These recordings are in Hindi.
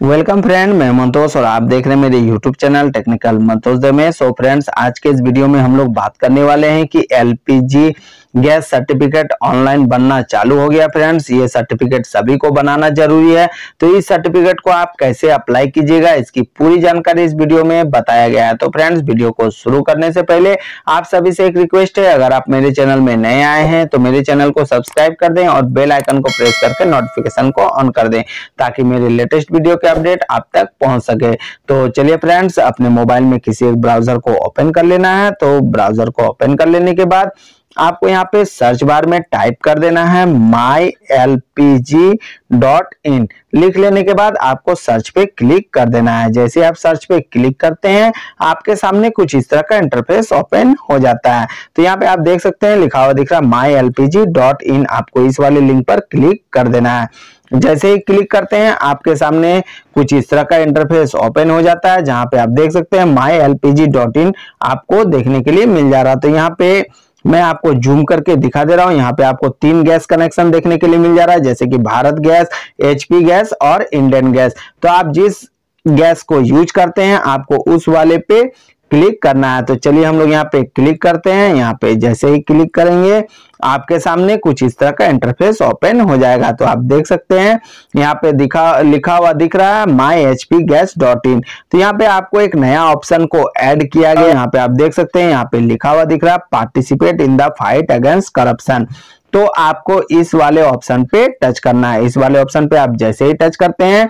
वेलकम फ्रेंड मैं मंतोष और आप देख रहे हैं मेरे यूट्यूब चैनल टेक्निकल मंतोष में सो फ्रेंड्स आज के इस वीडियो में हम लोग बात करने वाले हैं कि एलपीजी गैस सर्टिफिकेट ऑनलाइन बनना चालू हो गया फ्रेंड्स ये सर्टिफिकेट सभी को बनाना ज़रूरी है। तो इस सर्टिफिकेट को आप कैसे अप्लाई कीजिएगा, इसकी पूरी जानकारी इस वीडियो में बताया गया है। तो फ्रेंड्स वीडियो को शुरू करने से पहले आप सभी से एक रिक्वेस्ट है, अगर आप मेरे चैनल में नए आए हैं तो मेरे चैनल को सब्सक्राइब कर दें और बेल आइकन को प्रेस करके नोटिफिकेशन को ऑन कर दें, ताकि मेरे लेटेस्ट वीडियो के अपडेट आप तक पहुँच सके। तो चलिए फ्रेंड्स अपने मोबाइल में किसी एक ब्राउज़र को ओपन कर लेना है। तो ब्राउज़र को ओपन कर लेने के बाद आपको यहाँ पे सर्च बार में टाइप कर देना है my L P G dot in लिख लेने के बाद आपको सर्च पे क्लिक कर देना है। जैसे आप सर्च पे क्लिक करते हैं, आपके सामने कुछ इस तरह का इंटरफेस ओपन हो जाता है। तो यहाँ पे आप देख सकते हैं, लिखा हुआ दिख रहा है my L P G dot in आपको इस वाले लिंक पर क्लिक कर देना है। जैसे ही क्लिक करते हैं, आपके सामने कुछ इस तरह का इंटरफेस ओपन हो जाता है, जहाँ पे आप देख सकते हैं माई इन आपको देखने के लिए मिल जा रहा है। तो यहाँ पे मैं आपको जूम करके दिखा दे रहा हूँ। यहाँ पे आपको तीन गैस कनेक्शन देखने के लिए मिल जा रहा है, जैसे कि भारत गैस एचपी गैस और इंडियन गैस। तो आप जिस गैस को यूज़ करते हैं, आपको उस वाले पे क्लिक करना है तो चलिए हम लोग यहाँ पे क्लिक करते हैं, यहाँ पे जैसे ही क्लिक करेंगे, आपके सामने कुछ इस तरह का इंटरफेस ओपन हो जाएगा। तो आप देख सकते हैं, यहाँ पे दिखा, लिखा हुआ दिख रहा है my H P gas dot in तो यहाँ पे आपको एक नया ऑप्शन को ऐड किया गया, यहाँ पे आप देख सकते हैं, यहाँ पे लिखा हुआ दिख रहा है participate in the fight against corruption तो आपको इस वाले ऑप्शन पे टच करना है। इस वाले ऑप्शन पे आप जैसे ही टच करते हैं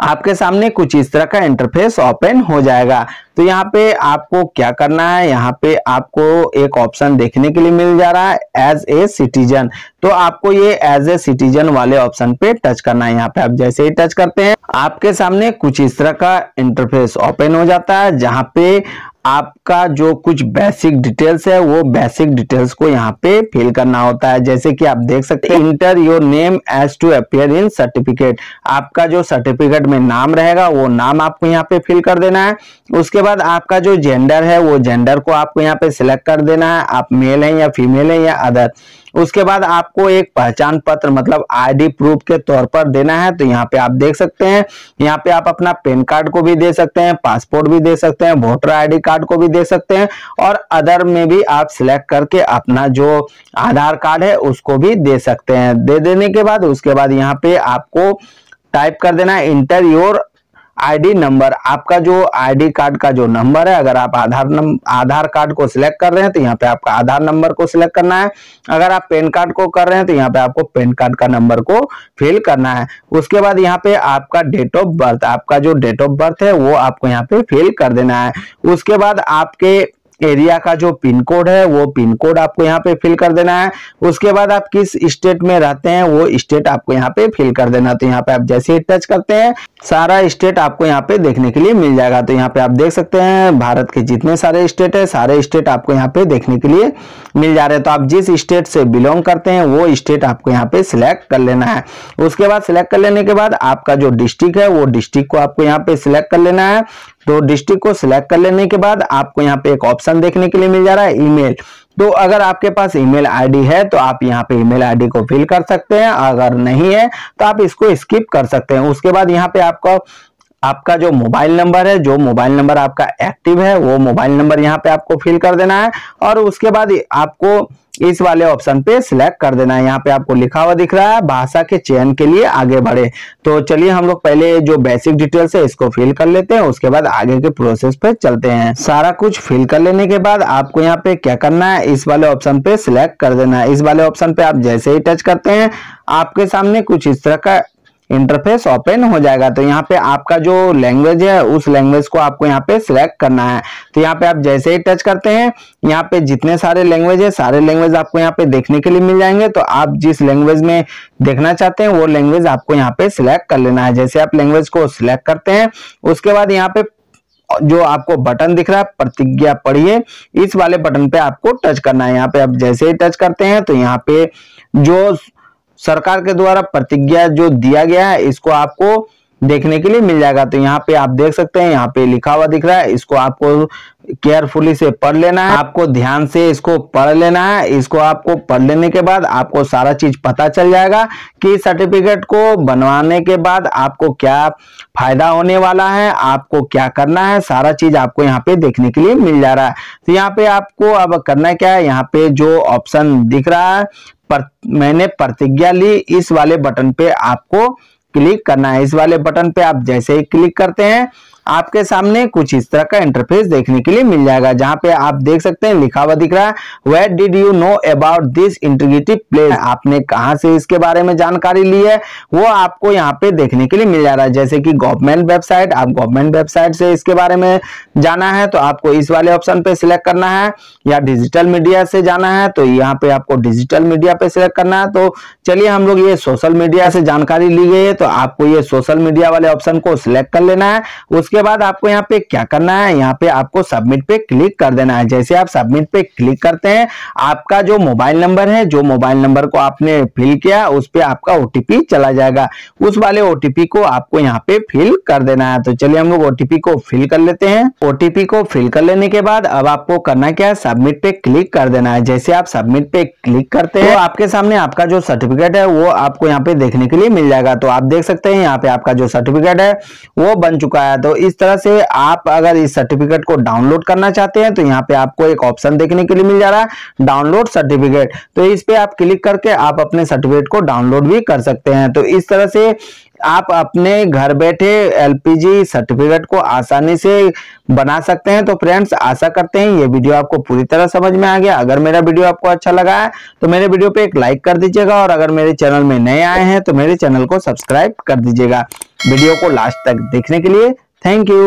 आपके सामने कुछ इस तरह का इंटरफेस ओपन हो जाएगा। तो यहाँ पे आपको क्या करना है? यहाँ पे आपको एक ऑप्शन देखने के लिए मिल जा रहा है एज ए सिटीजन तो आपको ये एज ए सिटीजन वाले ऑप्शन पे टच करना है। यहाँ पे आप जैसे ही टच करते हैं, आपके सामने कुछ इस तरह का इंटरफेस ओपन हो जाता है, जहाँ पे आपका जो कुछ बेसिक डिटेल्स है, वो बेसिक डिटेल्स को यहाँ पे फिल करना होता है। जैसे कि आप देख सकते हैं enter your name as to appear in certificate आपका जो सर्टिफिकेट में नाम रहेगा, वो नाम आपको यहाँ पे फिल कर देना है। उसके बाद आपका जो जेंडर है, वो जेंडर को आपको यहाँ पे सिलेक्ट कर देना है। आप मेल है या फीमेल है या अदर उसके बाद आपको एक पहचान पत्र मतलब आईडी प्रूफ के तौर पर देना है तो यहाँ पे आप देख सकते हैं। यहाँ पे आप अपना पेन कार्ड को भी दे सकते हैं पासपोर्ट भी दे सकते हैं वोटर आईडी कार्ड को भी दे सकते हैं, और अदर में भी आप सिलेक्ट करके अपना जो आधार कार्ड है, उसको भी दे सकते हैं। दे देने के बाद, उसके बाद यहाँ पे आपको टाइप कर देना है इंटर योर आईडी नंबर, आपका जो आईडी कार्ड का जो नंबर है, अगर आप आधार नंबर आधार कार्ड को सिलेक्ट कर रहे हैं तो यहाँ पे आपका आधार नंबर को सिलेक्ट करना है। अगर आप पैन कार्ड को कर रहे हैं तो यहाँ पे आपको पैन कार्ड का नंबर को फिल करना है। उसके बाद यहाँ पे आपका डेट ऑफ़ बर्थ, आपका जो डेट ऑफ़ बर्थ है, वो आपको यहाँ पे फिल कर देना है। उसके बाद आपके एरिया का जो पिन कोड है, वो पिन कोड आपको यहाँ पे फिल कर देना है। उसके बाद आप किस स्टेट में रहते हैं, वो स्टेट आपको यहाँ पे फिल कर देना। तो यहाँ पे आप जैसे ही टच करते हैं, सारा स्टेट आपको यहाँ पे देखने के लिए मिल जाएगा। तो यहाँ पे आप देख सकते हैं, भारत के जितने सारे स्टेट है, सारे स्टेट आपको यहाँ पे देखने के लिए मिल जा रहे हैं। तो आप जिस स्टेट से बिलोंग करते हैं, वो स्टेट आपको यहाँ पे सिलेक्ट कर लेना है। उसके बाद सिलेक्ट कर लेने के बाद आपका जो डिस्ट्रिक्ट है, वो डिस्ट्रिक्ट को आपको यहाँ पे सिलेक्ट कर लेना है। तो डिस्ट्रिक्ट को सिलेक्ट कर लेने के बाद आपको यहाँ पे एक ऑप्शन देखने के लिए मिल जा रहा है ईमेल तो अगर आपके पास ईमेल आईडी है तो आप यहाँ पे ईमेल आईडी को फिल कर सकते हैं. अगर नहीं है तो आप इसको स्किप कर सकते हैं. उसके बाद यहाँ पे आपको, आपका जो मोबाइल नंबर है, जो मोबाइल नंबर आपका एक्टिव है, वो मोबाइल नंबर यहाँ पे आपको फिल कर देना है. और उसके बाद आपको इस वाले ऑप्शन पे सिलेक्ट कर देना है। यहाँ पे आपको लिखा हुआ दिख रहा है, भाषा के चयन के लिए आगे बढ़े। तो चलिए हम लोग पहले जो बेसिक डिटेल्स है, इसको फिल कर लेते हैं, उसके बाद आगे के प्रोसेस पे चलते हैं। सारा कुछ फिल कर लेने के बाद आपको यहाँ पे क्या करना है, इस वाले ऑप्शन पे सिलेक्ट कर देना है। इस वाले ऑप्शन पे आप जैसे ही टच करते हैं, आपके सामने कुछ इस तरह का इंटरफेस ओपन हो जाएगा। तो यहाँ पे आपका जो लैंग्वेज है, उस लैंग्वेज को आपको यहाँ पे सिलेक्ट करना है। तो यहाँ पे आप जैसे ही टच करते हैं, यहाँ पे जितने सारे लैंग्वेज है, सारे लैंग्वेज आपको यहाँ पे देखने के लिए मिल जाएँगे। तो आप जिस लैंग्वेज में देखना चाहते हैं, वो लैंग्वेज आपको यहाँ पे सिलेक्ट कर लेना है। जैसे आप लैंग्वेज को सिलेक्ट करते हैं, उसके बाद यहाँ पे जो आपको बटन दिख रहा है, प्रतिज्ञा पढ़िए, इस वाले बटन पे आपको टच करना है। यहाँ पे आप जैसे ही टच करते हैं तो यहाँ पे जो सरकार के द्वारा प्रतिज्ञा जो दिया गया है इसको आपको देखने के लिए मिल जाएगा। तो यहाँ पे आप देख सकते हैं यहाँ पे लिखा हुआ दिख रहा है इसको आपको केयरफुली से पढ़ लेना है। आपको ध्यान से इसको पढ़ लेना है। इसको आपको पढ़ लेने के बाद आपको सारा चीज़ पता चल जाएगा कि सर्टिफिकेट को बनवाने के बाद आपको क्या फ़ायदा होने वाला है आपको क्या करना है सारा चीज़ आपको यहाँ पे देखने के लिए मिल जा रहा है। तो यहाँ पे आपको अब करना क्या है यहाँ पे जो ऑप्शन दिख रहा है पर, मैंने प्रतिज्ञा ली इस वाले बटन पे आपको क्लिक करना है। इस वाले बटन पे आप जैसे ही क्लिक करते हैं आपके सामने कुछ इस तरह का इंटरफेस देखने के लिए मिल जाएगा, जहाँ पे आप देख सकते हैं, लिखा हुआ दिख रहा है where did you know about this integrative place आपने कहाँ से इसके बारे में जानकारी ली है? वो आपको यहाँ पे देखने के लिए मिल जा रहा है, जैसे कि गवर्नमेंट वेबसाइट आप गवर्नमेंट वेबसाइट से इसके बारे में जाना है तो आपको इस वाले ऑप्शन पे सिलेक्ट करना है, या डिजिटल मीडिया से जाना है तो यहाँ पे आपको डिजिटल मीडिया पे सिलेक्ट करना है तो चलिए हम लोग ये सोशल मीडिया से जानकारी ली गई है तो आपको ये सोशल मीडिया वाले ऑप्शन को सिलेक्ट कर लेना है, उसके उसके बाद आपको यहाँ पे क्या करना है? यहाँ पे आपको सबमिट पे क्लिक कर देना है। जैसे आप सबमिट पे क्लिक करते हैं, आपका जो मोबाइल नंबर है, जो मोबाइल नंबर को आपने फिल किया, उस पर आपका ओटीपी चला जाएगा। उस वाले ओटीपी को आपको यहाँ पे फिल कर देना है। तो चलिए हम लोग ओटीपी को फिल कर लेते हैं। ओटीपी को फिल कर लेने के बाद अब आपको करना क्या है? सबमिट पे क्लिक कर देना है। जैसे आप सबमिट पे क्लिक करते हैं तो आपके सामने आपका जो सर्टिफिकेट है, वो आपको यहाँ पे देखने के लिए मिल जाएगा। तो आप देख सकते हैं, यहाँ पे आपका जो सर्टिफिकेट है, वो बन चुका है। तो इस तरह से आप अगर इस सर्टिफिकेट को डाउनलोड करना चाहते हैं तो यहाँ पे आपको एक ऑप्शन देखने के लिए मिल जा रहा है डाउनलोड सर्टिफिकेट तो इस पे आप क्लिक करके आप अपने सर्टिफिकेट को डाउनलोड भी कर सकते हैं। तो इस तरह से आप अपने घर बैठे एलपीजी सर्टिफिकेट को आसानी से बना सकते हैं। तो फ्रेंड्स आशा करते हैं ये वीडियो आपको पूरी तरह समझ में आ गया। अगर मेरा वीडियो आपको अच्छा लगा है तो मेरे वीडियो पे एक लाइक कर दीजिएगा और अगर मेरे चैनल में नए आए हैं तो मेरे चैनल को सब्सक्राइब कर दीजिएगा। वीडियो को लास्ट तक देखने के लिए थैंक यू